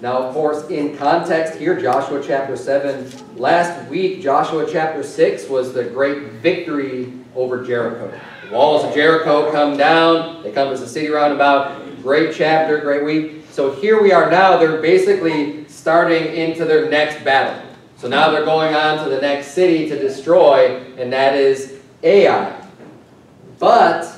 Now, of course, in context here, Joshua chapter 7. Last week, Joshua chapter 6 was the great victory over Jericho. The walls of Jericho come down. They come as a city roundabout. Great chapter, great week. So here we are now. They're basically starting into their next battle. So now they're going on to the next city to destroy, and that is Ai. But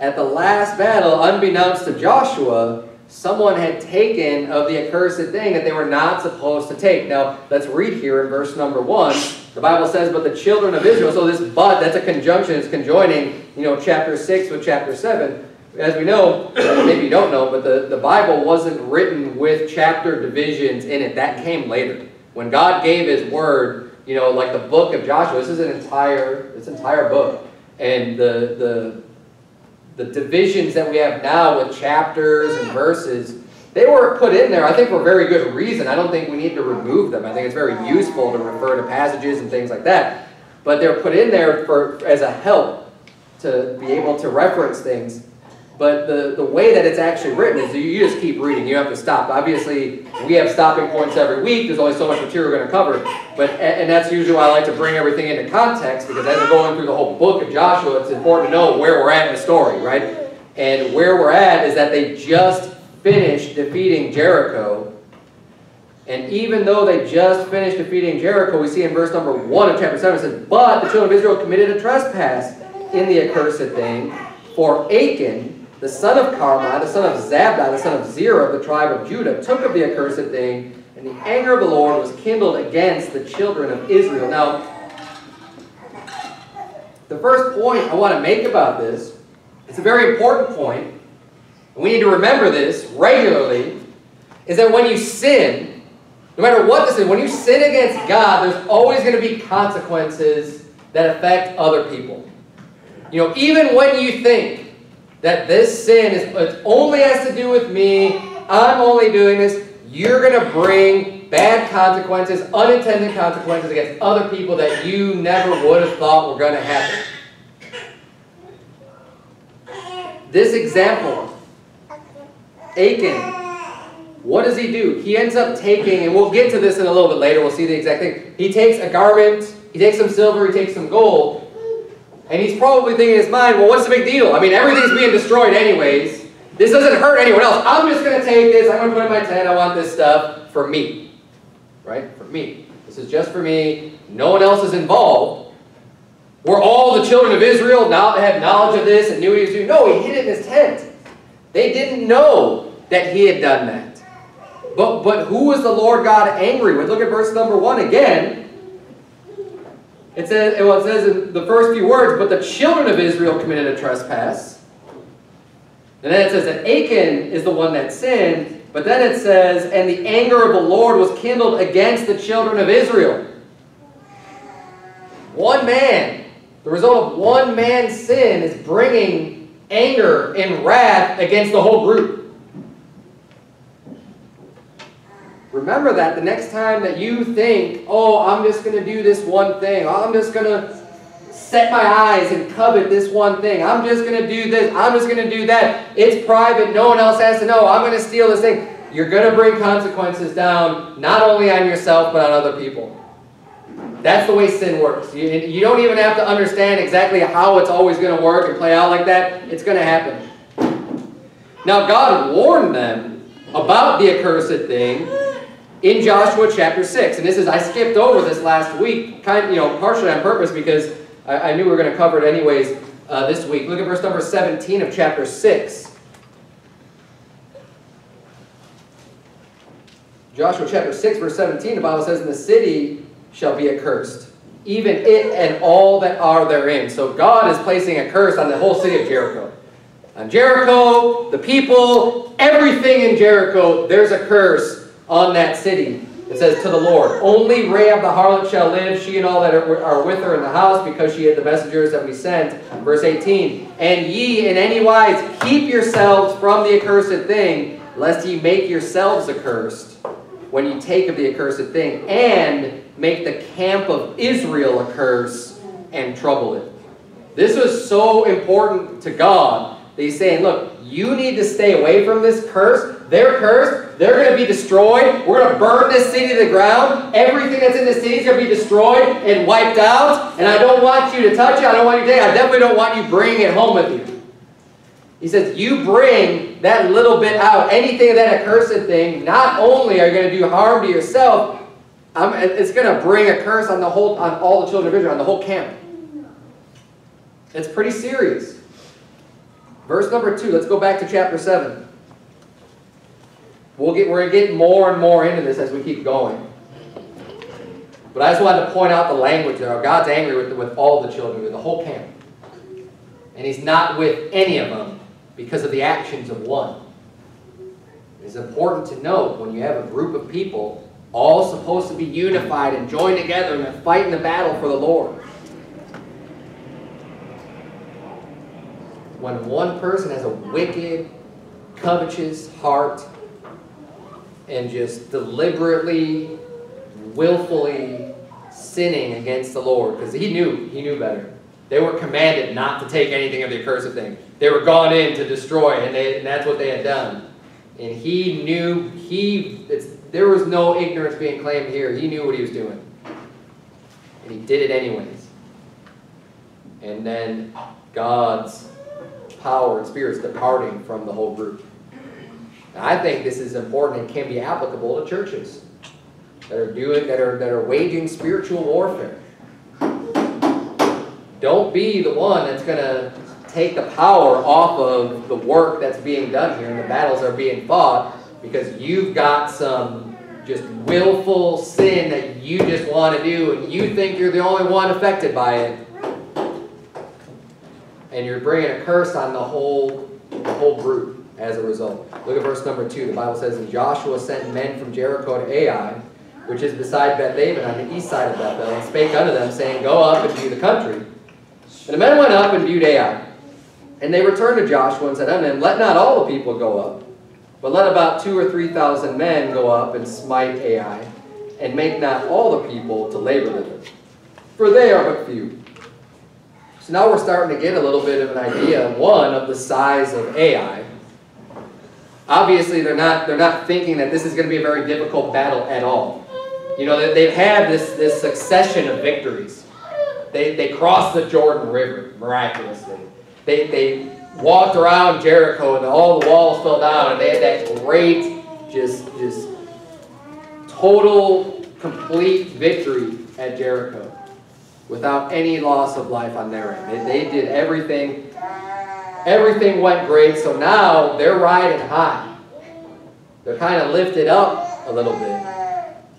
at the last battle, unbeknownst to Joshua, someone had taken of the accursed thing that they were not supposed to take. Now, let's read here in verse number 1. The Bible says, But the children of Israel, so this but, that's a conjunction, it's conjoining, you know, chapter 6 with chapter 7. As we know, maybe you don't know, but the, the Bible wasn't written with chapter divisions in it. That came later. When God gave His Word, you know, like the book of Joshua, this is an entire, this entire book. And the, the the divisions that we have now with chapters and verses, they were put in there, I think, for very good reason. I don't think we need to remove them. I think it's very useful to refer to passages and things like that. But they're put in there for as a help to be able to reference things. But the, the way that it's actually written is you just keep reading. You have to stop. Obviously, we have stopping points every week. There's only so much material we're going to cover. But And that's usually why I like to bring everything into context, because as we're going through the whole book of Joshua, it's important to know where we're at in the story, right? And where we're at is that they just finished defeating Jericho. And even though they just finished defeating Jericho, we see in verse number 1 of chapter 7, it says, But the children of Israel committed a trespass in the accursed thing, for Achan, the son of Carmi, the son of Zabdi, the son of Zerah the tribe of Judah, took of the accursed thing, and the anger of the Lord was kindled against the children of Israel. Now, the first point I want to make about this, it's a very important point, and we need to remember this regularly, is that when you sin, no matter what this is, when you sin against God, there's always going to be consequences that affect other people. You know, even when you think that this sin is it only has to do with me, I'm only doing this, you're going to bring bad consequences, unintended consequences against other people that you never would have thought were going to happen. This example, Achan, what does he do? He ends up taking, and we'll get to this in a little bit later, we'll see the exact thing. He takes a garment, he takes some silver, he takes some gold, and he's probably thinking in his mind, well, what's the big deal? I mean, everything's being destroyed anyways. This doesn't hurt anyone else. I'm just going to take this. I'm going to put in my tent. I want this stuff for me. Right? For me. This is just for me. No one else is involved. Were all the children of Israel now had knowledge of this and knew what he was doing? No, he hid it in his tent. They didn't know that he had done that. But, but who was the Lord God angry with? Look at verse number 1 again. It says, well, it says in the first few words, but the children of Israel committed a trespass. And then it says that Achan is the one that sinned. But then it says, and the anger of the Lord was kindled against the children of Israel. One man, the result of one man's sin is bringing anger and wrath against the whole group. Remember that the next time that you think, oh, I'm just going to do this one thing. I'm just going to set my eyes and covet this one thing. I'm just going to do this. I'm just going to do that. It's private. No one else has to know. I'm going to steal this thing. You're going to bring consequences down not only on yourself but on other people. That's the way sin works. You, you don't even have to understand exactly how it's always going to work and play out like that. It's going to happen. Now, God warned them about the accursed thing in Joshua chapter 6. And this is, I skipped over this last week, kind of, you know, partially on purpose because I, I knew we were going to cover it anyways uh, this week. Look at verse number 17 of chapter 6. Joshua chapter 6, verse 17, the Bible says, And the city shall be accursed, even it and all that are therein. So God is placing a curse on the whole city of Jericho. On Jericho, the people, everything in Jericho, there's a curse on that city. It says, To the Lord, Only Rahab the harlot shall live, she and all that are with her in the house, because she had the messengers that we sent. Verse 18, And ye in any wise keep yourselves from the accursed thing, lest ye make yourselves accursed when ye take of the accursed thing, and make the camp of Israel a curse and trouble it. This was so important to God he's saying, look, you need to stay away from this curse. They're cursed. They're going to be destroyed. We're going to burn this city to the ground. Everything that's in the city is going to be destroyed and wiped out. And I don't want you to touch it. I don't want you to take it. I definitely don't want you bringing it home with you. He says, you bring that little bit out. Anything of that accursed thing, not only are you going to do harm to yourself, I'm, it's going to bring a curse on the whole, on all the children of Israel, on the whole camp. It's pretty serious. Verse number two, let's go back to chapter 7. We'll get, we're going to get more and more into this as we keep going. But I just wanted to point out the language there. God's angry with, with all the children, with the whole camp. And he's not with any of them because of the actions of one. It's important to note when you have a group of people all supposed to be unified and joined together and fighting the battle for the Lord. When one person has a wicked, covetous heart and just deliberately, willfully sinning against the Lord, because he knew, he knew better. They were commanded not to take anything of the accursed thing. They were gone in to destroy, and, they, and that's what they had done. And he knew, he, there was no ignorance being claimed here. He knew what he was doing. And he did it anyways. And then God's power and spirits departing from the whole group. I think this is important and can be applicable to churches that are doing that are that are waging spiritual warfare. Don't be the one that's going to take the power off of the work that's being done here and the battles are being fought because you've got some just willful sin that you just want to do and you think you're the only one affected by it. And you're bringing a curse on the whole, the whole group as a result. Look at verse number 2. The Bible says, And Joshua sent men from Jericho to Ai, which is beside Bethaven on the east side of Bethel, and spake unto them, saying, Go up and view the country. And the men went up and viewed Ai. And they returned to Joshua and said unto him, Let not all the people go up, but let about two or three thousand men go up and smite Ai, and make not all the people to labor with it. For they are but few. So now we're starting to get a little bit of an idea, one, of the size of Ai. Obviously, they're not, they're not thinking that this is going to be a very difficult battle at all. You know, they've had this, this succession of victories. They, they crossed the Jordan River miraculously. They, they walked around Jericho and all the walls fell down and they had that great, just, just total, complete victory at Jericho without any loss of life on their end. They, they did everything. Everything went great, so now they're riding high. They're kind of lifted up a little bit.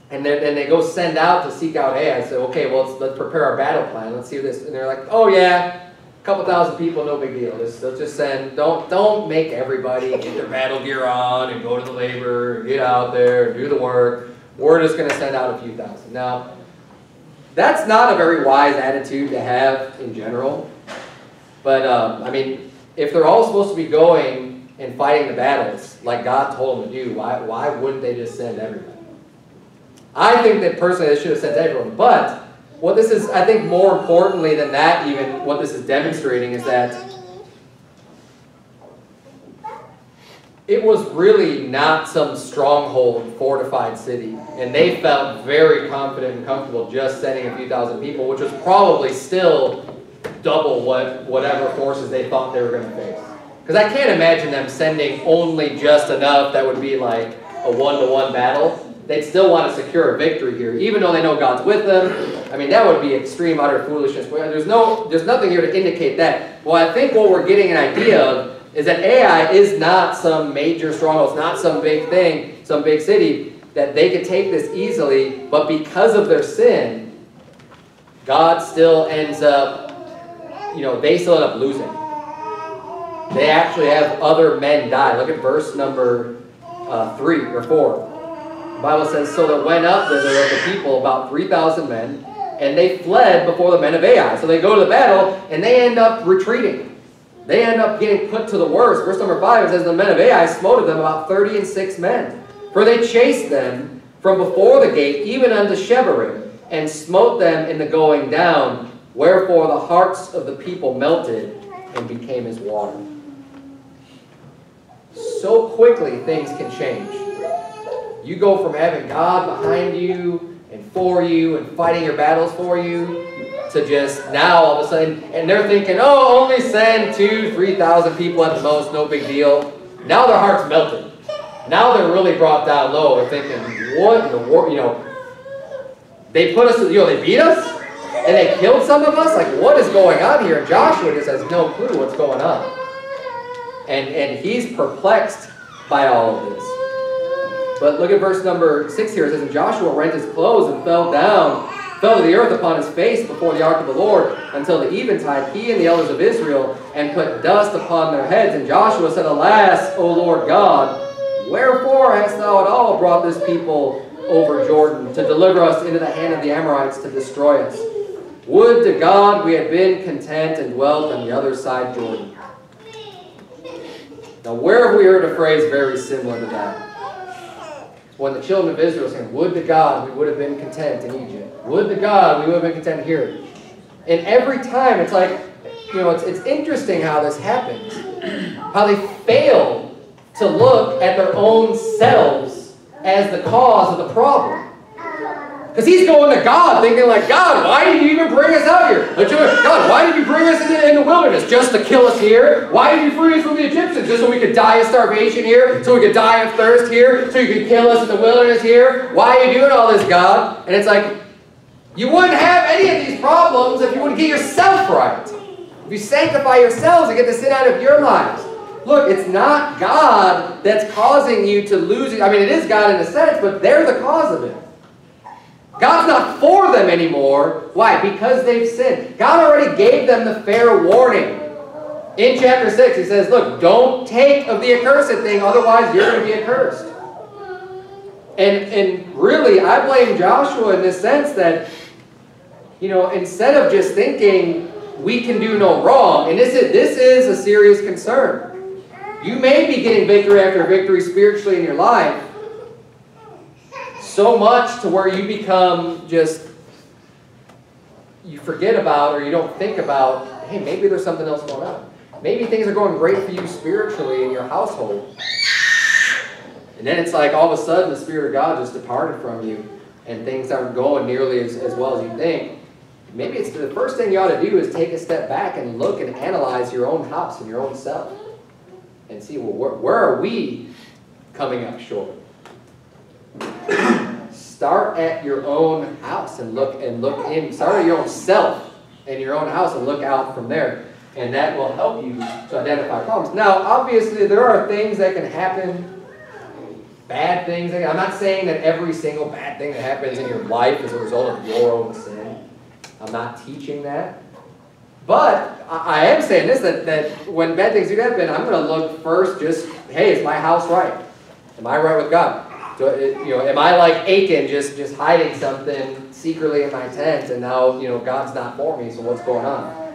And then they go send out to seek out Ai. I said, okay, well, let's, let's prepare our battle plan. Let's see this. And they're like, oh, yeah, a couple thousand people, no big deal. Just, let's just send, don't, don't make everybody get their battle gear on and go to the labor, get out there, and do the work. We're just going to send out a few thousand. Now, that's not a very wise attitude to have in general. But, um, I mean, if they're all supposed to be going and fighting the battles like God told them to do, why, why wouldn't they just send everyone? I think that personally they should have sent everyone. But what this is, I think more importantly than that even, what this is demonstrating is that it was really not some stronghold fortified city. And they felt very confident and comfortable just sending a few thousand people, which was probably still double what whatever forces they thought they were going to face. Because I can't imagine them sending only just enough that would be like a one-to-one -one battle. They'd still want to secure a victory here, even though they know God's with them. I mean, that would be extreme, utter foolishness. There's no, there's nothing here to indicate that. Well, I think what we're getting an idea of is that Ai is not some major stronghold, it's not some big thing, some big city, that they could take this easily, but because of their sin, God still ends up, you know, they still end up losing. They actually have other men die. Look at verse number uh, 3 or 4. The Bible says, So there went up thither the people about 3,000 men, and they fled before the men of Ai. So they go to the battle, and they end up retreating. They end up getting put to the worst. Verse number 5 says, The men of Ai smote them about thirty and six men. For they chased them from before the gate, even unto Shebarim, and smote them in the going down. Wherefore the hearts of the people melted and became as water. so quickly things can change. You go from having God behind you and for you and fighting your battles for you to just now all of a sudden, and they're thinking, oh, only send two, 3,000 people at the most, no big deal. Now their heart's melted. Now they're really brought down low. They're thinking, what in the world, you know, they put us, you know, they beat us and they killed some of us. Like, what is going on here? And Joshua just has no clue what's going on. And, and he's perplexed by all of this. But look at verse number 6 here. It says, And Joshua rent his clothes and fell down, fell to the earth upon his face before the ark of the Lord until the eventide, he and the elders of Israel, and put dust upon their heads. And Joshua said, Alas, O Lord God, wherefore hast thou at all brought this people over Jordan to deliver us into the hand of the Amorites to destroy us? Would to God we had been content and dwelt on the other side Jordan. Now, where have we heard a phrase very similar to that? When the children of Israel saying, Would to God we would have been content in Egypt. Would to God we would have been content here. And every time it's like, you know, it's, it's interesting how this happens. How they fail to look at their own selves as the cause of the problem. Because he's going to God, thinking like, God, why did you even bring us out here? God, why did you bring us in the, in the wilderness? Just to kill us here? Why did you free us from the Egyptians? Just so we could die of starvation here? So we could die of thirst here? So you could kill us in the wilderness here? Why are you doing all this, God? And it's like, you wouldn't have any of these problems if you would get yourself right. If you sanctify yourselves and get the sin out of your lives. Look, it's not God that's causing you to lose. I mean, it is God in a sense, but they're the cause of it. God's not for them anymore. Why? Because they've sinned. God already gave them the fair warning. In chapter 6, he says, look, don't take of the accursed thing, otherwise you're going to be accursed. And, and really, I blame Joshua in this sense that, you know, instead of just thinking we can do no wrong, and this is, this is a serious concern. You may be getting victory after victory spiritually in your life, so much to where you become just, you forget about or you don't think about, hey, maybe there's something else going on. Maybe things are going great for you spiritually in your household. And then it's like all of a sudden the Spirit of God just departed from you and things aren't going nearly as, as well as you think. Maybe it's the first thing you ought to do is take a step back and look and analyze your own house and your own self. And see, well, where, where are we coming up short? Start at your own house and look and look in. Start at your own self in your own house and look out from there. And that will help you to identify problems. Now, obviously, there are things that can happen, bad things. I'm not saying that every single bad thing that happens in your life is a result of your own sin. I'm not teaching that. But I am saying this, that, that when bad things do happen, I'm going to look first just, hey, is my house right? Am I right with God? So, you know, am I like Achan, just just hiding something secretly in my tent, and now you know God's not for me? So what's going on?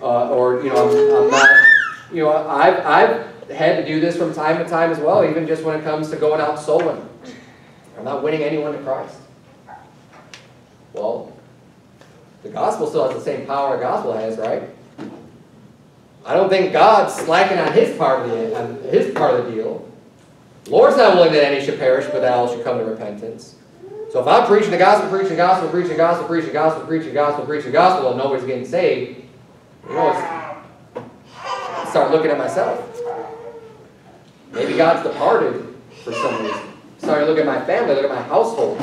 Uh, or you know, I'm, I'm, not. You know, I've I've had to do this from time to time as well, even just when it comes to going out soul winning. I'm not winning anyone to Christ. Well, the gospel still has the same power the gospel has, right? I don't think God's slacking on his part of the on his part of the deal. Lord's not willing that any should perish, but that all should come to repentance. So if I'm preaching the gospel, preaching the gospel, preaching the gospel, preaching the gospel, preaching the gospel, preaching the gospel, and nobody's getting saved, you know, start looking at myself. Maybe God's departed for some reason. Start looking at my family, look at my household.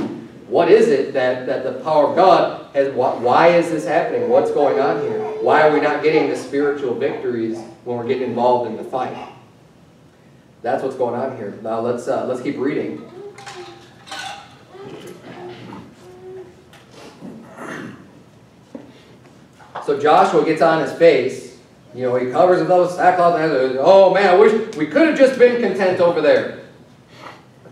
What is it that, that the power of God has, why is this happening? What's going on here? Why are we not getting the spiritual victories when we're getting involved in the fight? That's what's going on here. Now let's uh, let's keep reading. So Joshua gets on his face. You know, he covers himself with sackcloth and says, Oh man, I wish we could have just been content over there.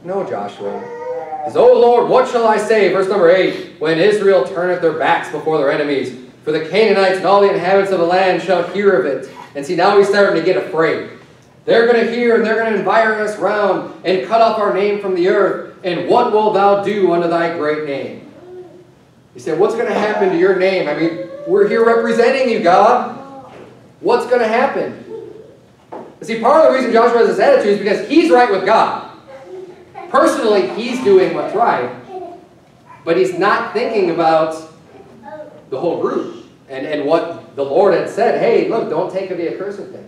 No, Joshua. Says, Oh Lord, what shall I say? Verse number 8 When Israel turneth their backs before their enemies, for the Canaanites and all the inhabitants of the land shall hear of it. And see, now he's starting to get afraid. They're going to hear and they're going to environ us round and cut off our name from the earth. And what will thou do unto thy great name? He said, what's going to happen to your name? I mean, we're here representing you, God. What's going to happen? See, part of the reason Joshua has this attitude is because he's right with God. Personally, he's doing what's right, but he's not thinking about the whole group and, and what the Lord had said. Hey, look, don't take of the accursed thing.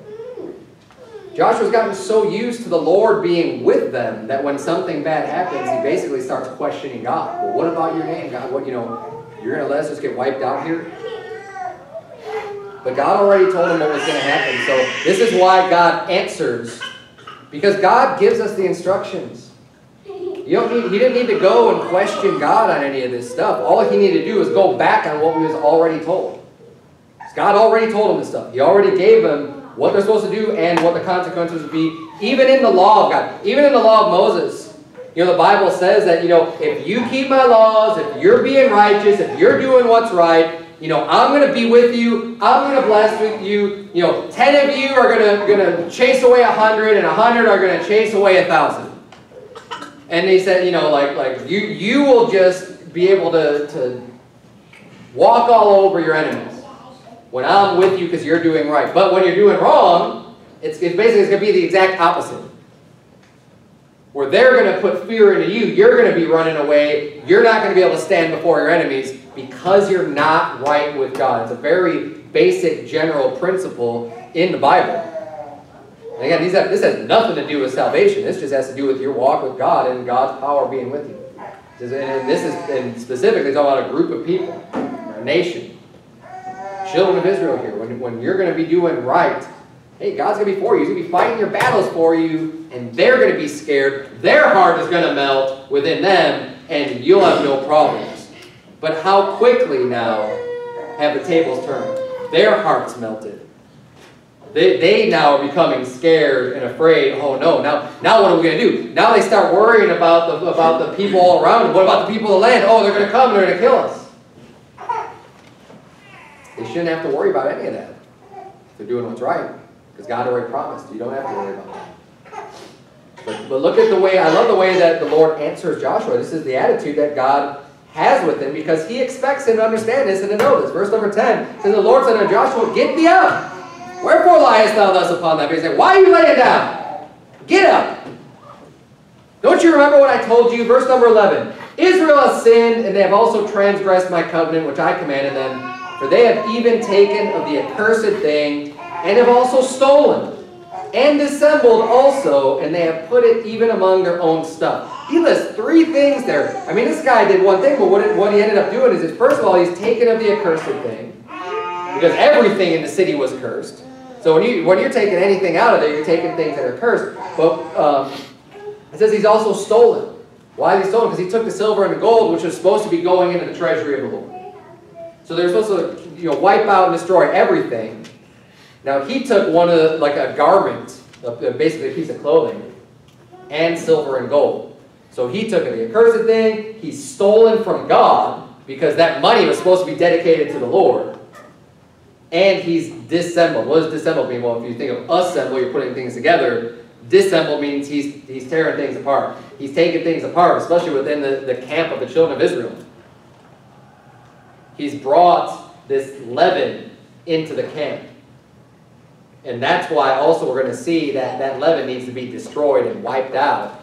Joshua's gotten so used to the Lord being with them that when something bad happens, he basically starts questioning God. Well, what about your name, God? What, you know, you're going to let us just get wiped out here? But God already told him what was going to happen. So this is why God answers. Because God gives us the instructions. You don't need, he didn't need to go and question God on any of this stuff. All he needed to do was go back on what he was already told. God already told him this stuff. He already gave them what they're supposed to do and what the consequences would be, even in the law of God, even in the law of Moses. You know, the Bible says that, you know, if you keep my laws, if you're being righteous, if you're doing what's right, you know, I'm going to be with you. I'm going to bless with you. You know, 10 of you are going to, going to chase away a 100 and a 100 are going to chase away a 1,000. And they said, you know, like, like you, you will just be able to, to walk all over your enemies when I'm with you because you're doing right. But when you're doing wrong, it's, it's basically it's going to be the exact opposite. Where they're going to put fear into you, you're going to be running away. You're not going to be able to stand before your enemies because you're not right with God. It's a very basic general principle in the Bible. And again, these have, this has nothing to do with salvation. This just has to do with your walk with God and God's power being with you. And this is and specifically talking about a group of people, a nation, children of Israel here. When, when you're going to be doing right, hey, God's going to be for you. He's going to be fighting your battles for you, and they're going to be scared. Their heart is going to melt within them, and you'll have no problems. But how quickly now have the tables turned? Their hearts melted. They, they now are becoming scared and afraid. Oh no, now, now what are we going to do? Now they start worrying about the, about the people all around them. What about the people of the land? Oh, they're going to come, they're going to kill us. They shouldn't have to worry about any of that. They're doing what's right. Because God already promised. You don't have to worry about that. But, but look at the way, I love the way that the Lord answers Joshua. This is the attitude that God has with him because he expects him to understand this and to know this. Verse number 10 says, The Lord said to Joshua, Get thee up. Wherefore liest thou thus upon thy face? Why are you laying down? Get up. Don't you remember what I told you? Verse number 11. Israel has sinned, and they have also transgressed my covenant, which I commanded them. For they have even taken of the accursed thing, and have also stolen, and dissembled also, and they have put it even among their own stuff. He lists three things there. I mean, this guy did one thing, but what, it, what he ended up doing is, first of all, he's taken of the accursed thing, because everything in the city was cursed. So when, you, when you're taking anything out of there, you're taking things that are cursed. But um, it says he's also stolen. Why is he stolen? Because he took the silver and the gold, which was supposed to be going into the treasury of the Lord. So they're supposed to you know, wipe out and destroy everything. Now he took one of the, like a garment, basically a piece of clothing, and silver and gold. So he took the accursed thing, he's stolen from God, because that money was supposed to be dedicated to the Lord. And he's dissembled. What does dissembled mean? Well, if you think of assemble, you're putting things together. Dissemble means he's, he's tearing things apart. He's taking things apart, especially within the, the camp of the children of Israel. He's brought this leaven into the camp. And that's why also we're going to see that that leaven needs to be destroyed and wiped out,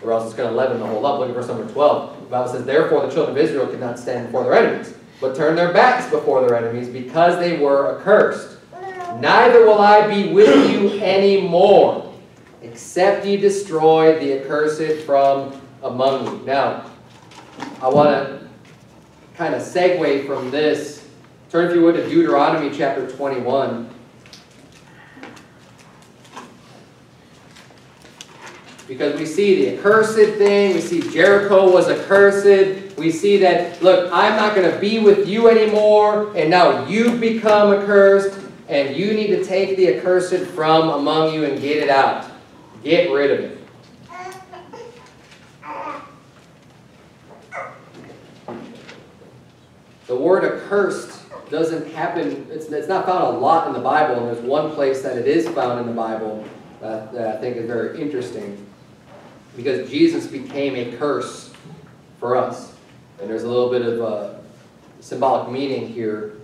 or else it's going to leaven the whole up. Look at verse number 12. The Bible says, Therefore the children of Israel could not stand before their enemies, but turn their backs before their enemies, because they were accursed. Neither will I be with you any more, except ye destroy the accursed from among you. Now, I want to kind of segue from this, turn if you would to Deuteronomy chapter 21. Because we see the accursed thing, we see Jericho was accursed, we see that, look, I'm not going to be with you anymore, and now you've become accursed, and you need to take the accursed from among you and get it out. Get rid of it. The word accursed doesn't happen, it's, it's not found a lot in the Bible, and there's one place that it is found in the Bible that I think is very interesting. Because Jesus became a curse for us. And there's a little bit of a symbolic meaning here,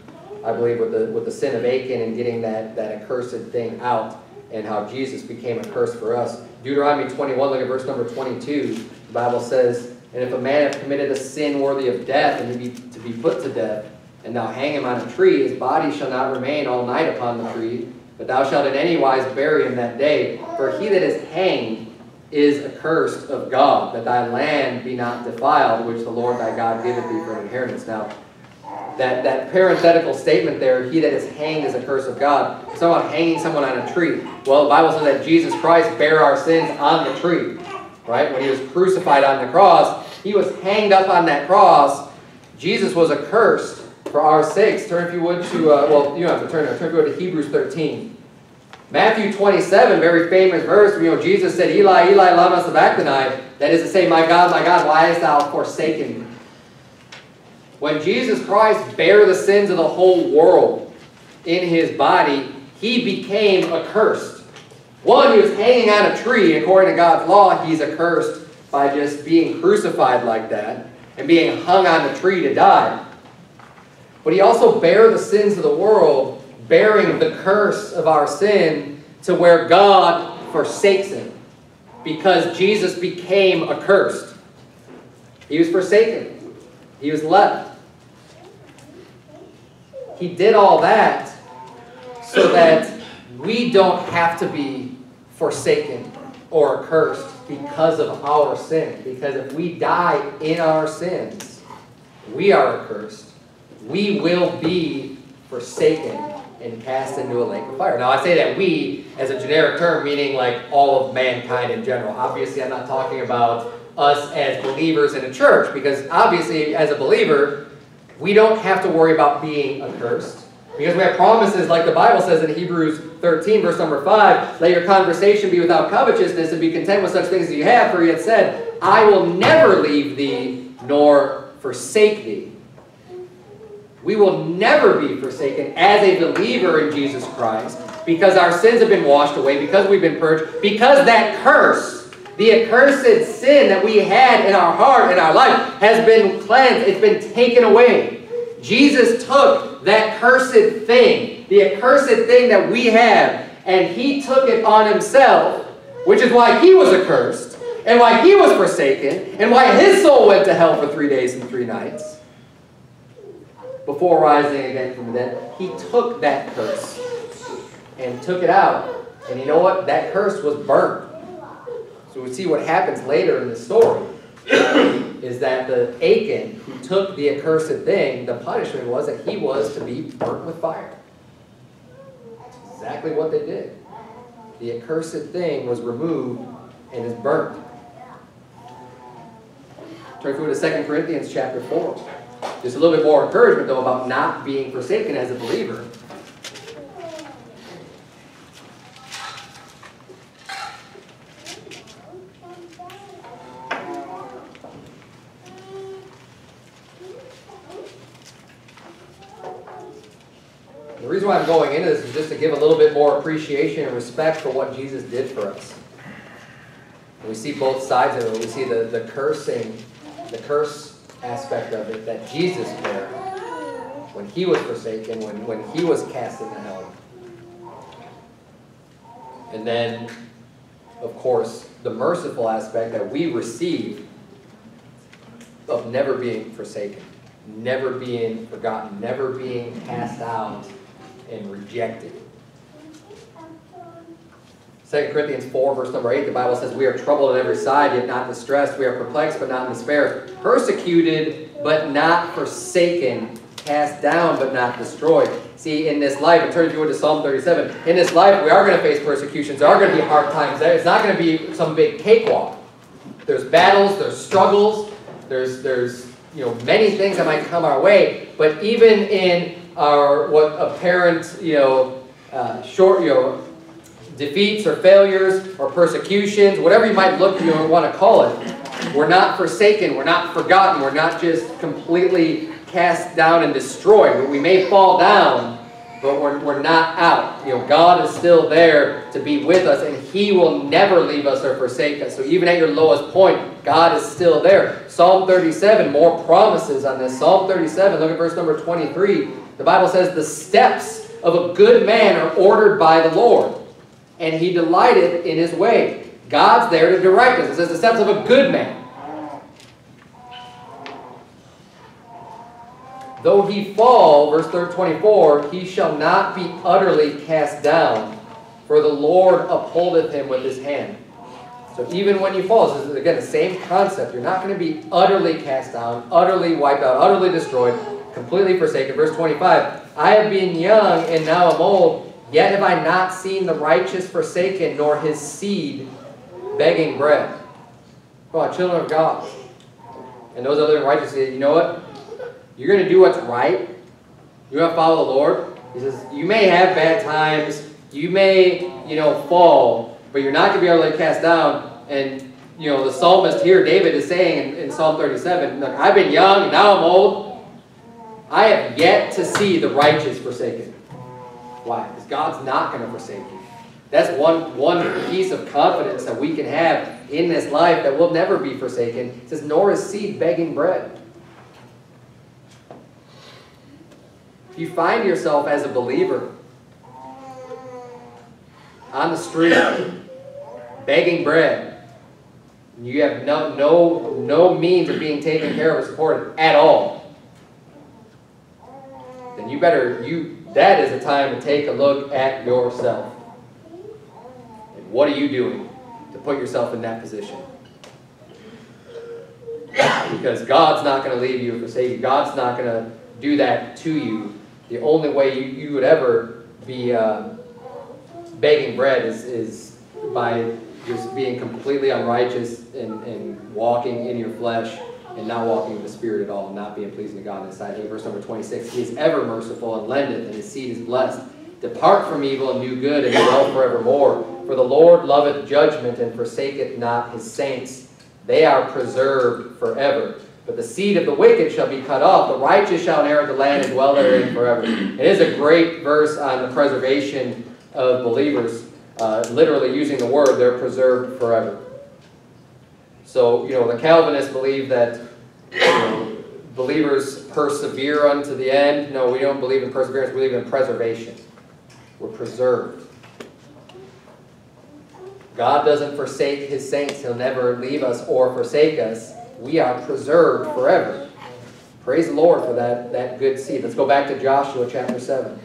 I believe, with the, with the sin of Achan and getting that, that accursed thing out. and how Jesus became a curse for us. Deuteronomy 21, look at verse number 22. The Bible says, And if a man have committed a sin worthy of death, and to be, to be put to death, and thou hang him on a tree, his body shall not remain all night upon the tree, but thou shalt in any wise bury him that day. For he that is hanged is accursed of God, that thy land be not defiled, which the Lord thy God giveth thee for an inheritance. Now, that, that parenthetical statement there, he that is hanged is a curse of God. It's not about hanging someone on a tree. Well, the Bible says that Jesus Christ bare our sins on the tree. Right? When he was crucified on the cross, he was hanged up on that cross. Jesus was accursed for our sakes. Turn, if you would, to, uh, well, you don't have to turn, turn, if you go to Hebrews 13. Matthew 27, very famous verse, you know, Jesus said, Eli, Eli, lama sabachthani. That is to say, my God, my God, why hast thou forsaken me? When Jesus Christ bare the sins of the whole world in his body, he became accursed. One, he was hanging on a tree. According to God's law, he's accursed by just being crucified like that and being hung on the tree to die. But he also bare the sins of the world, bearing the curse of our sin to where God forsakes him because Jesus became accursed. He was forsaken. He was left. He did all that so that we don't have to be forsaken or accursed because of our sin. Because if we die in our sins, we are accursed. We will be forsaken and cast into a lake of fire. Now, I say that we as a generic term, meaning like all of mankind in general. Obviously, I'm not talking about us as believers in a church, because obviously, as a believer, we don't have to worry about being accursed. Because we have promises like the Bible says in Hebrews 13, verse number 5, let your conversation be without covetousness and be content with such things as you have, for he had said, I will never leave thee nor forsake thee. We will never be forsaken as a believer in Jesus Christ because our sins have been washed away, because we've been purged, because that curse, the accursed sin that we had in our heart, in our life, has been cleansed. It's been taken away. Jesus took that cursed thing, the accursed thing that we have, and he took it on himself, which is why he was accursed, and why he was forsaken, and why his soul went to hell for three days and three nights before rising again from the dead. He took that curse and took it out. And you know what? That curse was burnt. So we see what happens later in the story is that the Achan who took the accursed thing, the punishment was that he was to be burnt with fire. That's exactly what they did. The accursed thing was removed and is burnt. Turn through to 2 Corinthians chapter 4. Just a little bit more encouragement, though, about not being forsaken as a believer. The reason why I'm going into this is just to give a little bit more appreciation and respect for what Jesus did for us. we see both sides of it. We see the, the cursing, the curse aspect of it that Jesus bare when he was forsaken, when, when he was cast into hell. And then, of course, the merciful aspect that we receive of never being forsaken, never being forgotten, never being cast out and rejected. 2 Corinthians 4, verse number 8, the Bible says, We are troubled on every side, yet not distressed. We are perplexed, but not in despair. Persecuted, but not forsaken. Cast down, but not destroyed. See, in this life, and turn you into Psalm 37, in this life, we are going to face persecutions. There are going to be hard times. It's not going to be some big cakewalk. There's battles, there's struggles, there's, there's you know, many things that might come our way. But even in our, what apparent, you know, uh, short, you know, defeats or failures or persecutions, whatever you might look, you want to call it, we're not forsaken, we're not forgotten, we're not just completely cast down and destroyed. We may fall down, but we're, we're not out. You know, God is still there to be with us, and He will never leave us or forsake us. So even at your lowest point, God is still there. Psalm 37, more promises on this. Psalm 37, look at verse number 23. The Bible says, The steps of a good man are ordered by the Lord and he delighteth in his way. God's there to direct us. It says the steps of a good man. Though he fall, verse 24, he shall not be utterly cast down, for the Lord upholdeth him with his hand. So even when you fall, this is again the same concept. You're not going to be utterly cast down, utterly wiped out, utterly destroyed, completely forsaken. Verse 25, I have been young and now I'm old, yet have I not seen the righteous forsaken, nor his seed begging bread. On, children of God. And those other righteous, you know what? You're going to do what's right. You're going to follow the Lord. He says, you may have bad times. You may, you know, fall, but you're not going to be able to cast down. And, you know, the psalmist here, David, is saying in, in Psalm 37, Look, I've been young, and now I'm old. I have yet to see the righteous forsaken. Why? Because God's not going to forsake you. That's one, one piece of confidence that we can have in this life that will never be forsaken. It says, nor is seed begging bread. If you find yourself as a believer on the street begging bread, you have no, no, no means of being taken care of or supported at all, you better, you that is a time to take a look at yourself. And what are you doing to put yourself in that position? Because God's not going to leave you or forsake you. God's not going to do that to you. The only way you, you would ever be uh, begging bread is, is by just being completely unrighteous and, and walking in your flesh and not walking in the Spirit at all, and not being pleasing to God in His sight. Verse number 26, He is ever merciful and lendeth, and His seed is blessed. Depart from evil and do good, and dwell forevermore. For the Lord loveth judgment, and forsaketh not His saints. They are preserved forever. But the seed of the wicked shall be cut off. The righteous shall inherit the land and dwell therein forever. It is a great verse on the preservation of believers. Uh, literally using the word, they're preserved forever. So, you know, the Calvinists believe that know, believers persevere unto the end. No, we don't believe in perseverance. We believe in preservation. We're preserved. God doesn't forsake his saints. He'll never leave us or forsake us. We are preserved forever. Praise the Lord for that, that good seed. Let's go back to Joshua chapter 7.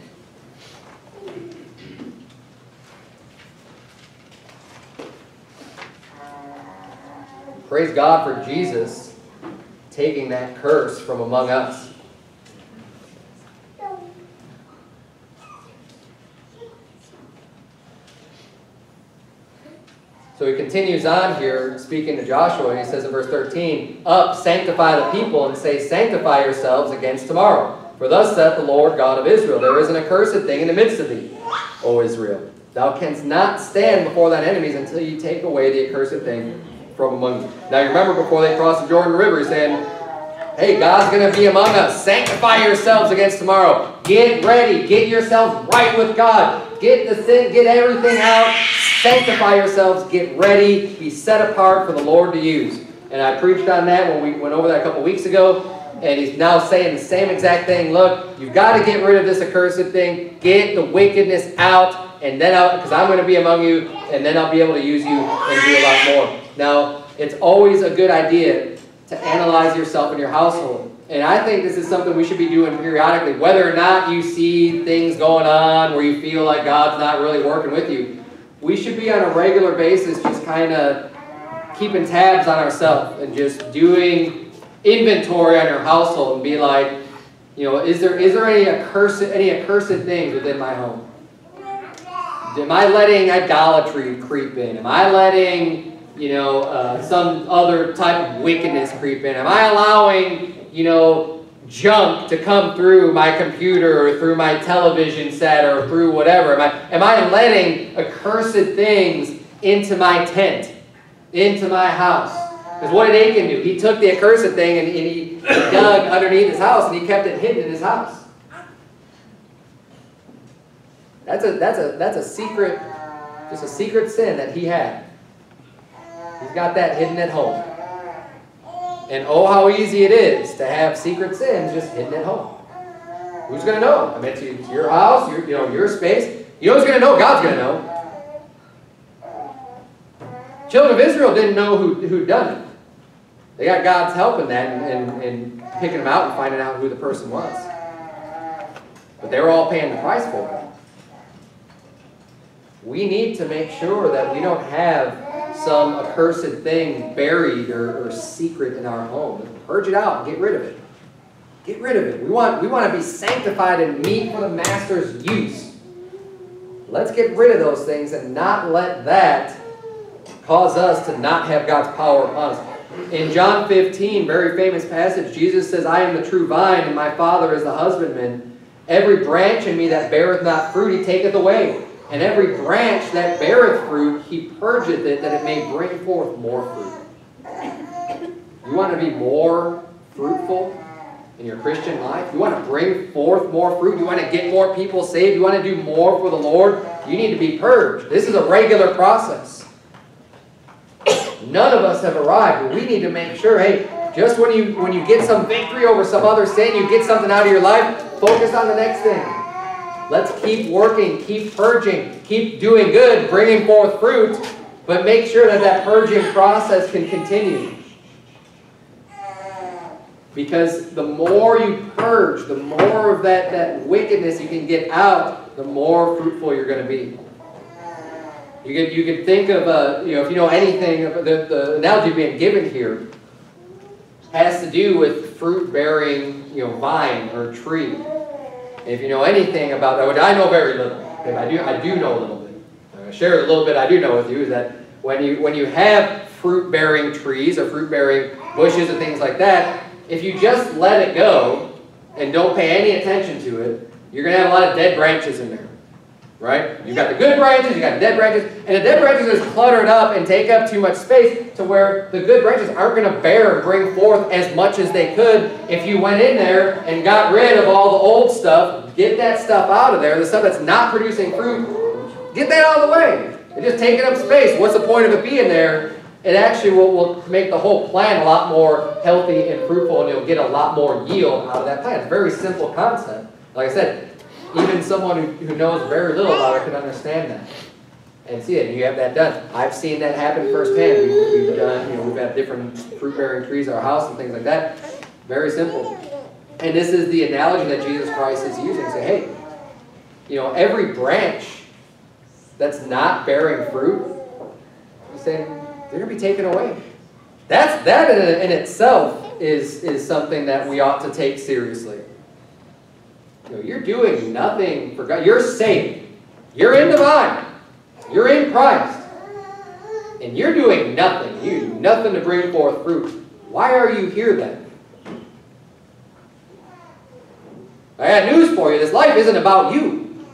Praise God for Jesus taking that curse from among us. So he continues on here, speaking to Joshua, and he says in verse 13, Up, sanctify the people, and say, Sanctify yourselves against tomorrow. For thus saith the Lord God of Israel, There is an accursed thing in the midst of thee, O Israel. Thou canst not stand before thine enemies until you take away the accursed thing from among you. Now you remember before they crossed the Jordan River, he's saying, Hey, God's going to be among us. Sanctify yourselves against tomorrow. Get ready. Get yourselves right with God. Get the sin, get everything out. Sanctify yourselves. Get ready. Be set apart for the Lord to use. And I preached on that when we went over that a couple weeks ago. And he's now saying the same exact thing. Look, you've got to get rid of this accursed thing. Get the wickedness out. And then I'll, because I'm going to be among you. And then I'll be able to use you and do a lot more. Now, it's always a good idea to analyze yourself and your household. And I think this is something we should be doing periodically. Whether or not you see things going on where you feel like God's not really working with you, we should be on a regular basis just kind of keeping tabs on ourselves and just doing inventory on your household and be like, you know, is there is there any accursed any accursed things within my home? Am I letting idolatry creep in? Am I letting you know, uh, some other type of wickedness creep in? Am I allowing, you know, junk to come through my computer or through my television set or through whatever? Am I, am I letting accursed things into my tent, into my house? Because what did Achan do? He took the accursed thing and, and he dug underneath his house and he kept it hidden in his house. That's a, that's a, that's a secret, just a secret sin that he had. Got that hidden at home. And oh, how easy it is to have secret sins just hidden at home. Who's going to know? I mean, it's your house, your, you know, your space. You know who's going to know? God's going to know. Children of Israel didn't know who, who'd done it. They got God's help in that and, and, and picking them out and finding out who the person was. But they were all paying the price for it. We need to make sure that we don't have some accursed thing buried or, or secret in our home. Purge it out get rid of it. Get rid of it. We want, we want to be sanctified and meet for the Master's use. Let's get rid of those things and not let that cause us to not have God's power upon us. In John 15, very famous passage, Jesus says, I am the true vine, and my Father is the husbandman. Every branch in me that beareth not fruit, he taketh away. And every branch that beareth fruit, he purgeth it, that it may bring forth more fruit. You want to be more fruitful in your Christian life? You want to bring forth more fruit? You want to get more people saved? You want to do more for the Lord? You need to be purged. This is a regular process. None of us have arrived, but we need to make sure, hey, just when you when you get some victory over some other sin, you get something out of your life, focus on the next thing. Let's keep working, keep purging, keep doing good, bringing forth fruit, but make sure that that purging process can continue. Because the more you purge, the more of that, that wickedness you can get out, the more fruitful you're going to be. You could, you could think of, uh, you know, if you know anything, the, the analogy being given here has to do with fruit-bearing, you know, vine or tree. If you know anything about that, which I know very little, okay, I do, I do know a little bit. Uh, I share a little bit I do know with you is that when you when you have fruit-bearing trees or fruit-bearing bushes and things like that, if you just let it go and don't pay any attention to it, you're going to have a lot of dead branches in there. Right? You've got the good branches, you've got the dead branches, and the dead branches is cluttered up and take up too much space to where the good branches aren't going to bear and bring forth as much as they could if you went in there and got rid of all the old stuff, get that stuff out of there, the stuff that's not producing fruit, get that out of the way. It's just taking up space. What's the point of it being there it actually will, will make the whole plant a lot more healthy and fruitful and you'll get a lot more yield out of that plant. It's a very simple concept. Like I said, even someone who, who knows very little about it can understand that and see it. And you have that done. I've seen that happen firsthand. We've, we've done, you know, we've had different fruit-bearing trees in our house and things like that. Very simple. And this is the analogy that Jesus Christ is using. Say, hey, you know, every branch that's not bearing fruit, he's saying, they're going to be taken away. That's, that in, in itself is, is something that we ought to take seriously. You're doing nothing for God. You're saved. You're in the vine. You're in Christ. And you're doing nothing. You do nothing to bring forth fruit. Why are you here then? I got news for you. This life isn't about you.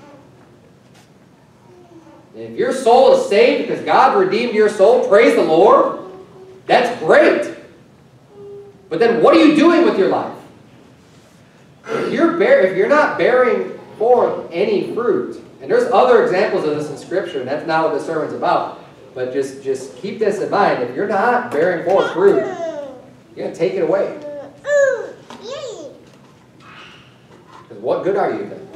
If your soul is saved because God redeemed your soul, praise the Lord. That's great. But then what are you doing with your life? If you're, bear, if you're not bearing forth any fruit, and there's other examples of this in Scripture, and that's not what the sermon's about, but just, just keep this in mind. If you're not bearing forth fruit, you're going to take it away. Because what good are you then?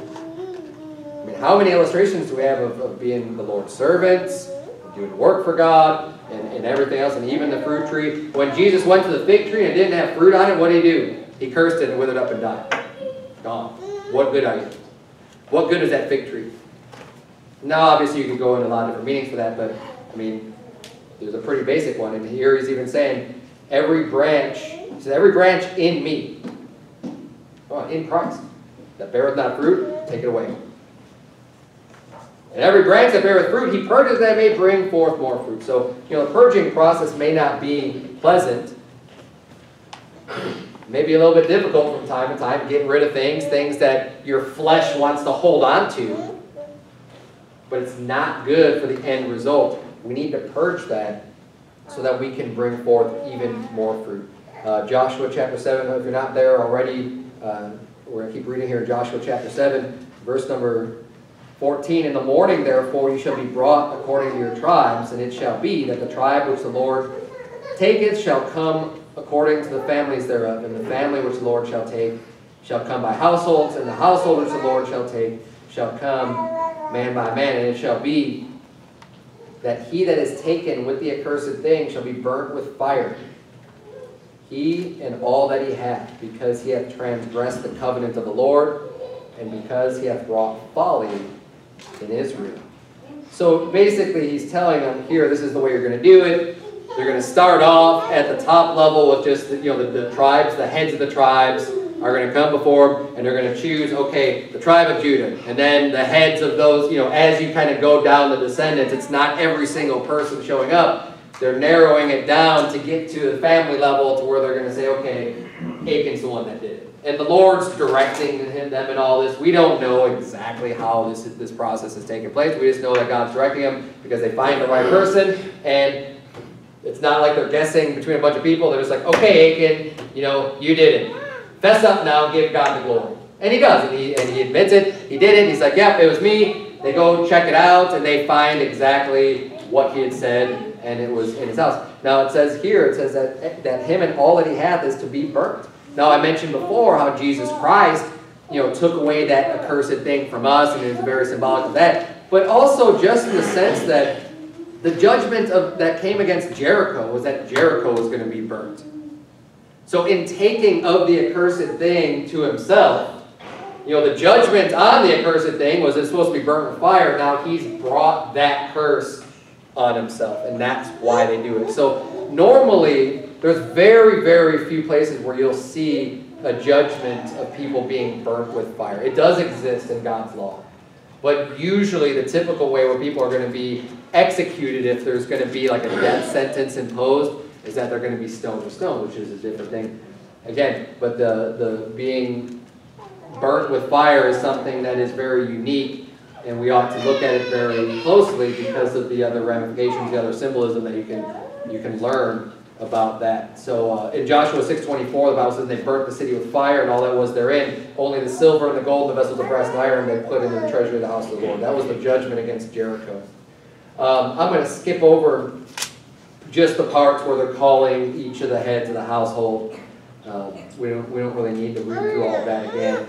I mean, how many illustrations do we have of, of being the Lord's servants, doing work for God, and, and everything else, and even the fruit tree? When Jesus went to the fig tree and didn't have fruit on it, what did he do? He cursed it and withered up and died. Gone. What good are you? What good is that fig tree? Now, obviously, you can go into a lot of different meanings for that, but, I mean, there's a pretty basic one. And here he's even saying, every branch, he says, every branch in me, oh, in Christ, that beareth not fruit, take it away. And every branch that beareth fruit, he purges that may bring forth more fruit. So, you know, the purging process may not be pleasant. Maybe a little bit difficult from time to time, getting rid of things, things that your flesh wants to hold on to. But it's not good for the end result. We need to purge that so that we can bring forth even more fruit. Uh, Joshua chapter 7, if you're not there already, uh, we're going to keep reading here. Joshua chapter 7, verse number 14, In the morning, therefore, you shall be brought according to your tribes, and it shall be that the tribe which the Lord taketh shall come according to the families thereof, and the family which the Lord shall take shall come by households, and the household which the Lord shall take shall come man by man, and it shall be that he that is taken with the accursed thing shall be burnt with fire. He and all that he hath, because he hath transgressed the covenant of the Lord, and because he hath wrought folly in Israel. So basically, he's telling them here, this is the way you're going to do it. They're going to start off at the top level with just you know the, the tribes, the heads of the tribes are going to come before them, and they're going to choose, okay, the tribe of Judah, and then the heads of those, you know, as you kind of go down the descendants, it's not every single person showing up. They're narrowing it down to get to the family level to where they're going to say, okay, Achan's the one that did it. And the Lord's directing him, them and all this. We don't know exactly how this, this process is taking place. We just know that God's directing them because they find the right person. And it's not like they're guessing between a bunch of people. They're just like, okay, Achan, you know, you did it. Fess up now, give God the glory. And he does, and he, and he admits it. He did it. He's like, yep, it was me. They go check it out, and they find exactly what he had said, and it was in his house. Now it says here, it says that, that him and all that he hath is to be burnt. Now, I mentioned before how Jesus Christ, you know, took away that accursed thing from us, and it is very symbolic of that. But also just in the sense that the judgment of, that came against Jericho was that Jericho was going to be burnt. So in taking of the accursed thing to himself, you know, the judgment on the accursed thing was it's supposed to be burnt with fire. Now he's brought that curse on himself, and that's why they do it. So normally, there's very, very few places where you'll see a judgment of people being burnt with fire. It does exist in God's law. But usually the typical way where people are going to be executed if there's going to be like a death sentence imposed is that they're going to be stoned to stone, which is a different thing. Again, but the, the being burnt with fire is something that is very unique and we ought to look at it very closely because of the other ramifications, the other symbolism that you can you can learn about that. So uh, in Joshua 6.24, the Bible says they burnt the city with fire and all that was therein. Only the silver and the gold, the vessels of brass and iron they put in the treasury of the house of the Lord. That was the judgment against Jericho. Um, I'm going to skip over just the parts where they're calling each of the heads of the household. Uh, we, don't, we don't really need to read through all of that again.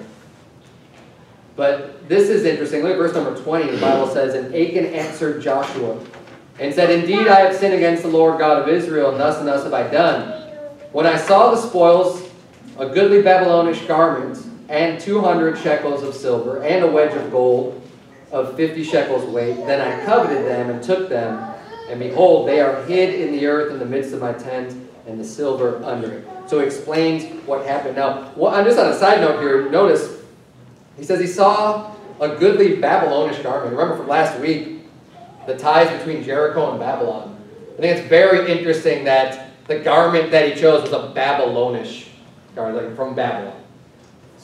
But this is interesting. Look at verse number 20. The Bible says, And Achan answered Joshua and said, Indeed, I have sinned against the Lord God of Israel, and thus and thus have I done. When I saw the spoils, a goodly Babylonish garment, and 200 shekels of silver, and a wedge of gold of 50 shekels weight, then I coveted them and took them. And behold, they are hid in the earth in the midst of my tent, and the silver under it. So he explains what happened. Now, well, just on a side note here, notice he says he saw a goodly Babylonish garment. Remember from last week, the ties between Jericho and Babylon. I think it's very interesting that the garment that he chose was a Babylonish garment, like from Babylon.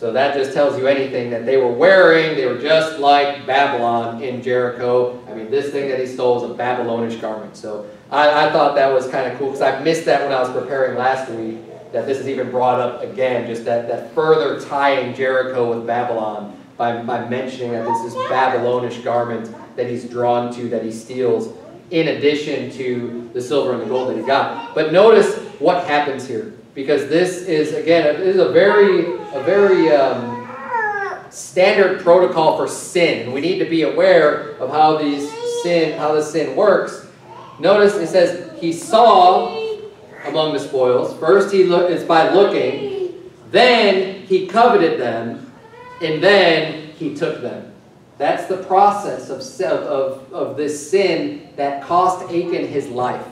So that just tells you anything that they were wearing. They were just like Babylon in Jericho. I mean, this thing that he stole was a Babylonish garment. So I, I thought that was kind of cool because I missed that when I was preparing last week, that this is even brought up again, just that, that further tying Jericho with Babylon by, by mentioning that this is Babylonish garment that he's drawn to, that he steals, in addition to the silver and the gold that he got. But notice what happens here, because this is, again, this is a very, a very um, standard protocol for sin. We need to be aware of how these sin, how this sin works. Notice it says, he saw among the spoils. First he look, it's by looking. Then he coveted them. And then he took them. That's the process of, of, of this sin that cost Achan his life.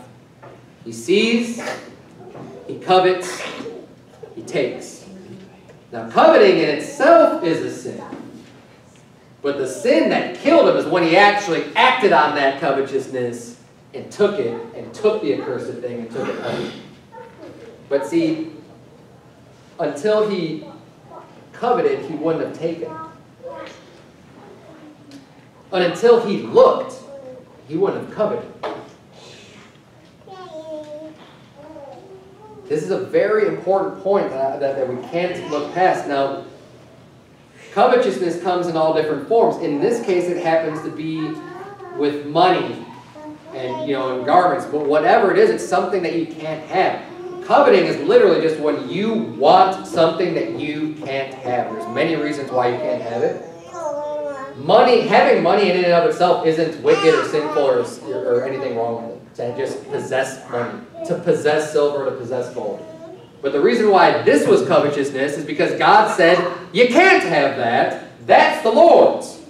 He sees, he covets, he takes. Now, coveting in itself is a sin. But the sin that killed him is when he actually acted on that covetousness and took it, and took the accursed thing and took it. But see, until he coveted, he wouldn't have taken. And until he looked, he wouldn't have coveted. This is a very important point that, that, that we can't look past. Now, covetousness comes in all different forms. In this case, it happens to be with money and you know and garments. But whatever it is, it's something that you can't have. Coveting is literally just when you want something that you can't have. There's many reasons why you can't have it. money, having money in and of itself isn't wicked or sinful or, or anything wrong. To just possess money, to possess silver, to possess gold. But the reason why this was covetousness is because God said, you can't have that. That's the Lord's.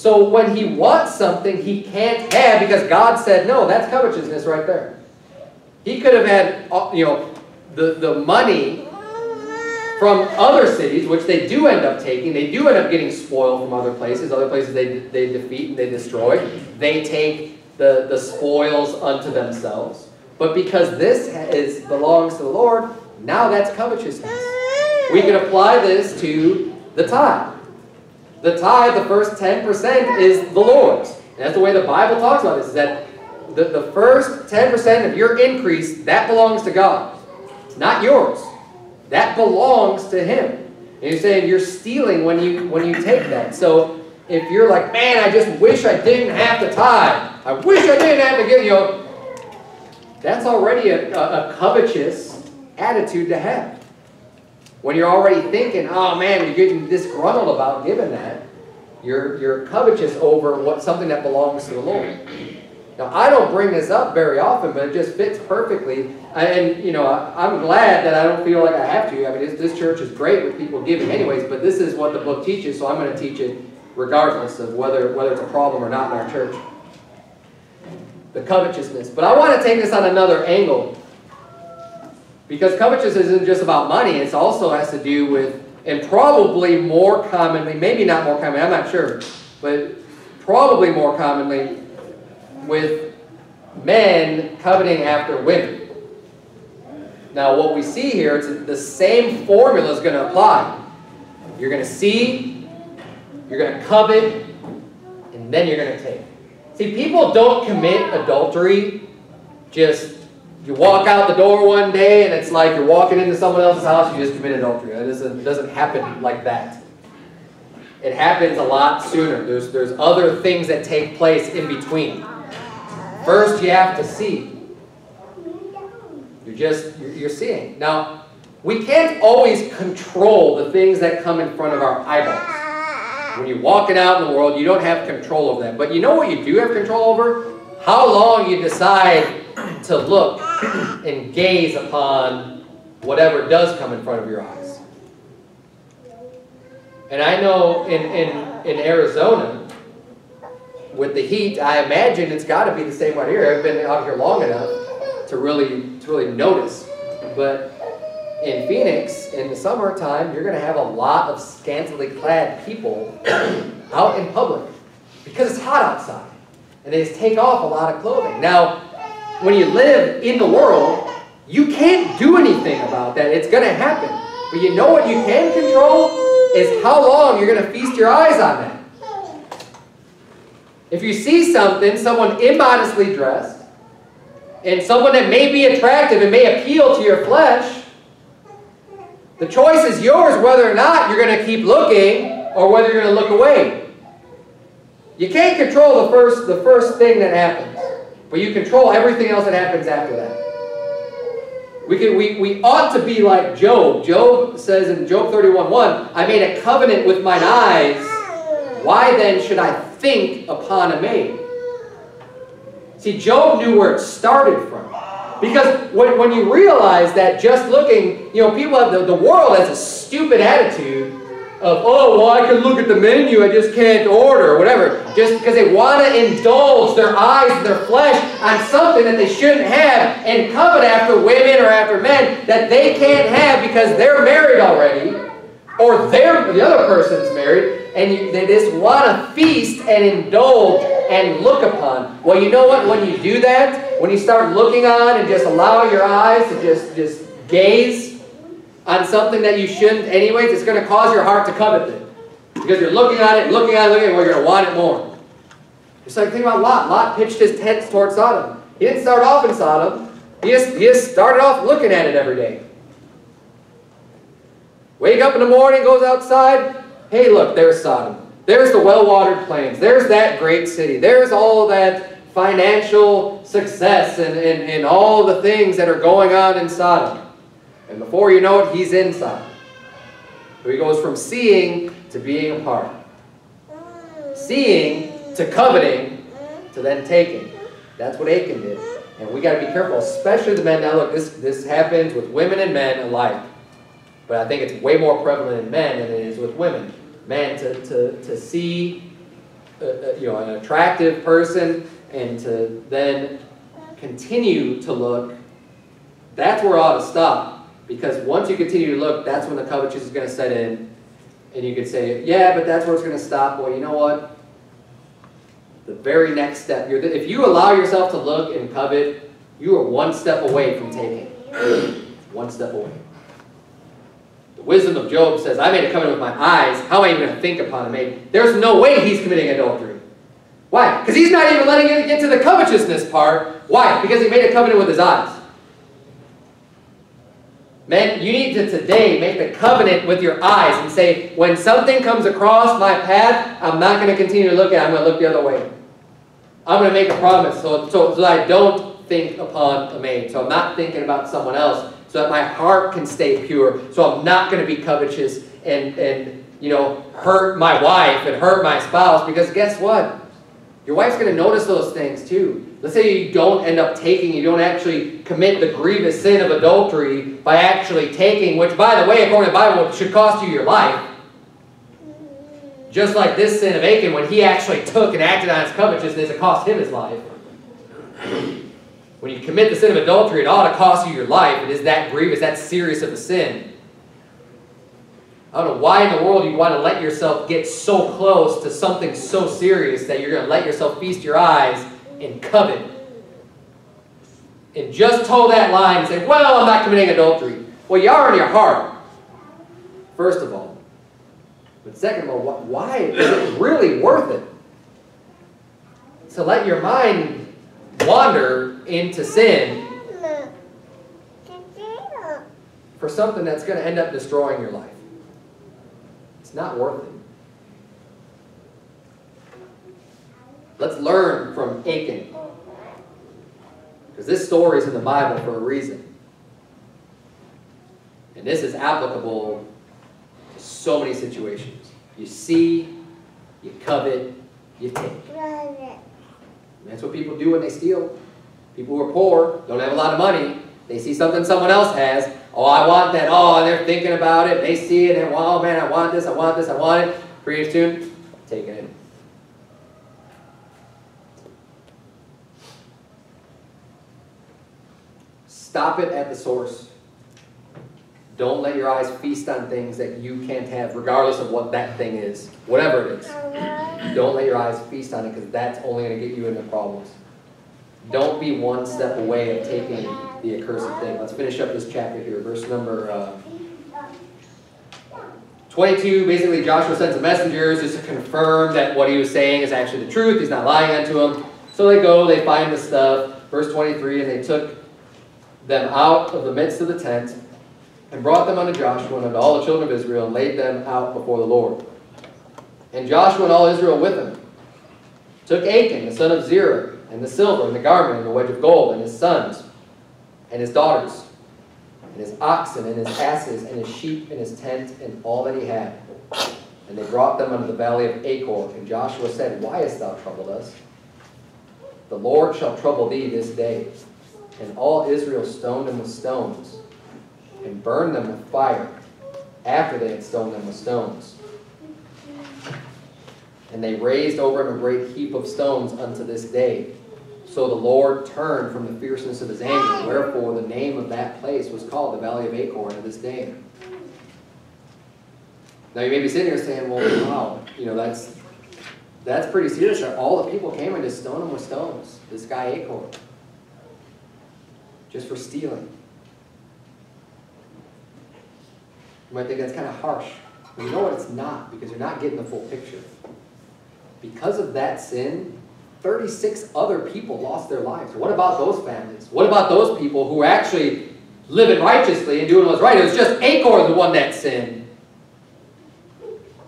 So when he wants something he can't have because God said no, that's covetousness right there. He could have had, uh, you know, the, the money from other cities, which they do end up taking. They do end up getting spoil from other places. Other places they, they defeat and they destroy. They take the, the spoils unto themselves. But because this is, belongs to the Lord, now that's covetousness. We can apply this to the tithe. The tithe, the first 10%, is the Lord's. And that's the way the Bible talks about this, is that the, the first 10% of your increase, that belongs to God. Not yours. That belongs to Him. And you're saying you're stealing when you when you take that. So if you're like, man, I just wish I didn't have to tithe. I wish I didn't have to give, you that's already a, a, a covetous attitude to have. When you're already thinking, oh man, you're getting disgruntled about giving that, you're, you're covetous over what something that belongs to the Lord. Now, I don't bring this up very often, but it just fits perfectly. And, you know, I'm glad that I don't feel like I have to. I mean, this, church is great with people giving anyways, but this is what the book teaches, so I'm going to teach it regardless of whether, whether it's a problem or not in our church. The covetousness. But I want to take this on another angle. Because covetousness isn't just about money, it also has to do with, and probably more commonly, maybe not more commonly, I'm not sure, but probably more commonly with men coveting after women. Now what we see here, it's the same formula is going to apply. You're going to see, you're going to covet, and then you're going to take. See, people don't commit adultery just you walk out the door one day and it's like you're walking into someone else's house, you just commit adultery. It doesn't, doesn't happen like that. It happens a lot sooner. There's, there's other things that take place in between. First, you have to see. You're just, you're, you're seeing. Now, we can't always control the things that come in front of our eyeballs. When you're walking out in the world, you don't have control over that. But you know what you do have control over? How long you decide to look and gaze upon whatever does come in front of your eyes. And I know in, in, in Arizona, with the heat, I imagine it's got to be the same right here. I've been out here long enough to really, to really notice. But in Phoenix, in the summertime, you're going to have a lot of scantily clad people out in public because it's hot outside. And they just take off a lot of clothing. Now, when you live in the world, you can't do anything about that. It's going to happen. But you know what you can control is how long you're going to feast your eyes on that. If you see something, someone immodestly dressed, and someone that may be attractive and may appeal to your flesh, the choice is yours whether or not you're going to keep looking or whether you're going to look away. You can't control the first, the first thing that happens. But you control everything else that happens after that. We, can, we, we ought to be like Job. Job says in Job 31.1, I made a covenant with mine eyes. Why then should I think upon a maid? See, Job knew where it started from. Because when, when you realize that just looking, you know, people have, the, the world has a stupid attitude of, oh, well, I can look at the menu, I just can't order, or whatever. Just because they want to indulge their eyes and their flesh on something that they shouldn't have and covet after women or after men that they can't have because they're married already, or the other person's married, and you, they just want to feast and indulge and look upon. Well, you know what? When you do that, when you start looking on and just allow your eyes to just, just gaze on something that you shouldn't anyways, it's going to cause your heart to covet it. Because you're looking at it, looking at it, looking at it, well, you're going to want it more. It's like, think about Lot. Lot pitched his tent towards Sodom. He didn't start off in Sodom. He just, he just started off looking at it every day. Wake up in the morning, goes outside. Hey, look, there's Sodom. There's the well-watered plains. There's that great city. There's all that financial success and, and, and all the things that are going on in Sodom. And before you know it, he's inside. So he goes from seeing to being apart. Seeing to coveting to then taking. That's what Achan did. And we got to be careful, especially the men. Now, look, this, this happens with women and men alike. But I think it's way more prevalent in men than it is with women. Men, to, to, to see you know, an attractive person and to then continue to look, that's where it ought to stop. Because once you continue to look, that's when the covetousness is going to set in. And you could say, yeah, but that's where it's going to stop. Well, you know what? The very next step, if you allow yourself to look and covet, you are one step away from taking. one step away. The wisdom of Job says, I made a covenant with my eyes. How am I even going to think upon a maid? There's no way he's committing adultery. Why? Because he's not even letting it get to the covetousness part. Why? Because he made a covenant with his eyes. Men, you need to today make the covenant with your eyes and say, when something comes across my path, I'm not going to continue to look at it. I'm going to look the other way. I'm going to make a promise so, so, so that I don't think upon a maid. So I'm not thinking about someone else. So that my heart can stay pure. So I'm not going to be covetous and, and you know, hurt my wife and hurt my spouse. Because guess what? Your wife's going to notice those things too. Let's say you don't end up taking, you don't actually commit the grievous sin of adultery by actually taking, which by the way, according to the Bible, should cost you your life. Just like this sin of Achan, when he actually took and acted on his covetousness, it cost him his life. When you commit the sin of adultery, it ought to cost you your life. It is that grievous, that serious of a sin. I don't know why in the world you want to let yourself get so close to something so serious that you're going to let yourself feast your eyes and covet. And just toe that line and say, well, I'm not committing adultery. Well, you are in your heart, first of all. But second of all, why is it really worth it to let your mind wander into sin for something that's going to end up destroying your life? It's not worth it. Let's learn from Achan. Because this story is in the Bible for a reason. And this is applicable to so many situations. You see, you covet, you take. that's what people do when they steal. People who are poor, don't have a lot of money, they see something someone else has. Oh, I want that. Oh, and they're thinking about it. They see it and, oh man, I want this, I want this, I want it. Pretty soon, taking it. Stop it at the source. Don't let your eyes feast on things that you can't have, regardless of what that thing is, whatever it is. Don't let your eyes feast on it because that's only going to get you into problems. Don't be one step away of taking the accursed thing. Let's finish up this chapter here. Verse number uh, 22, basically Joshua sends the messengers just to confirm that what he was saying is actually the truth. He's not lying unto them. So they go, they find the stuff. Verse 23, and they took them out of the midst of the tent and brought them unto Joshua and unto all the children of Israel and laid them out before the Lord. And Joshua and all Israel with him took Achan, the son of Zerah, and the silver, and the garment, and the wedge of gold, and his sons, and his daughters, and his oxen, and his asses, and his sheep, and his tent, and all that he had. And they brought them unto the valley of Achor. And Joshua said, Why hast thou troubled us? The Lord shall trouble thee this day. And all Israel stoned them with stones, and burned them with fire, after they had stoned them with stones. And they raised over him a great heap of stones unto this day. So the Lord turned from the fierceness of his anger, wherefore the name of that place was called the Valley of Achor to this day. Now you may be sitting here saying, well, wow, you know, that's that's pretty serious. All the people came and just stoned him with stones. This guy Acorn, Just for stealing. You might think that's kind of harsh. But you know what? It's not, because you're not getting the full picture. Because of that sin, 36 other people lost their lives. What about those families? What about those people who were actually living righteously and doing what's right? It was just Achor, the one that sinned.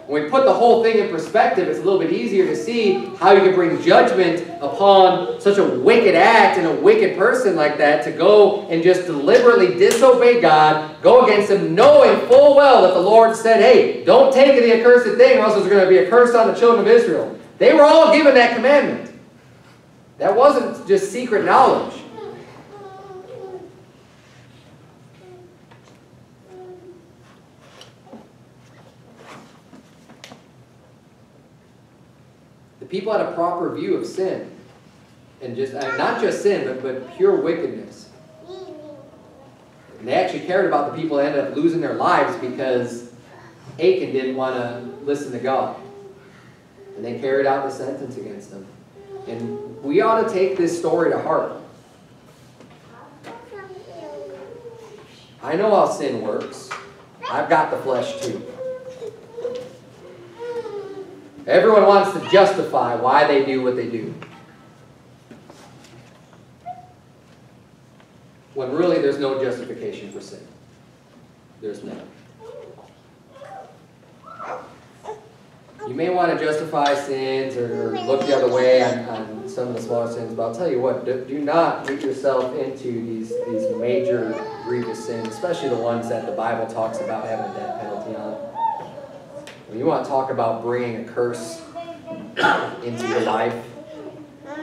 When we put the whole thing in perspective, it's a little bit easier to see how you can bring judgment upon such a wicked act and a wicked person like that to go and just deliberately disobey God, go against Him, knowing full well that the Lord said, hey, don't take the accursed thing or else there's going to be a curse on the children of Israel. They were all given that commandment. That wasn't just secret knowledge. The people had a proper view of sin. And just and not just sin, but, but pure wickedness. And they actually cared about the people that ended up losing their lives because Achan didn't want to listen to God. And they carried out the sentence against them. And we ought to take this story to heart. I know how sin works. I've got the flesh too. Everyone wants to justify why they do what they do. When really there's no justification for sin. There's none. You may want to justify sins or, look the other way on, on, some of the smaller sins, but I'll tell you what, do, do not get yourself into these, these major grievous sins, especially the ones that the Bible talks about having a death penalty on. When you want to talk about bringing a curse into your life,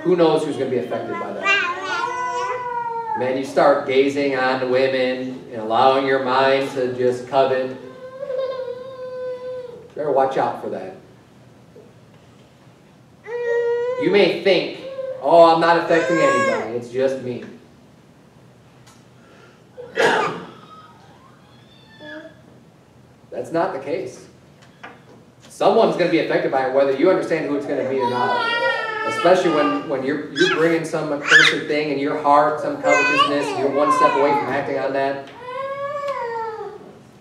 who knows who's going to be affected by that? Man, you start gazing on the women and allowing your mind to just covet. Better watch out for that. You may think, oh, I'm not affecting anybody. It's just me. That's not the case. Someone's going to be affected by it, whether you understand who it's going to be or not. Especially when, when you're, you're bringing some accursed thing in your heart, some covetousness, you're one step away from acting on that.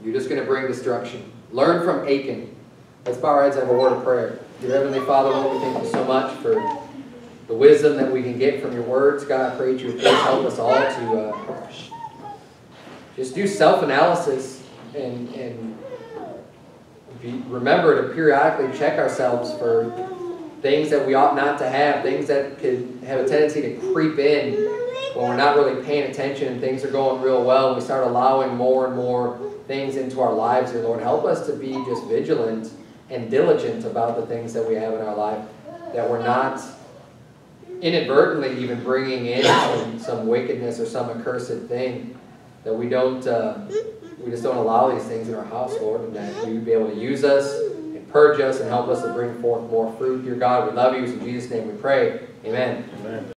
You're just going to bring destruction. Learn from Achan. Let's bow our heads and have a word of prayer. Dear Heavenly Father, Lord, we thank you so much for the wisdom that we can get from your words. God, I pray that you would please help us all to uh, just do self-analysis and, and be, remember to periodically check ourselves for things that we ought not to have, things that could have a tendency to creep in when we're not really paying attention and things are going real well and we start allowing more and more things into our lives here, Lord. Help us to be just vigilant and diligent about the things that we have in our life, that we're not inadvertently even bringing in some, some wickedness or some accursed thing, that we don't, uh, we just don't allow these things in our house, Lord, and that you would be able to use us and purge us and help us to bring forth more fruit. Dear God, we love you. In Jesus' name we pray. Amen. Amen.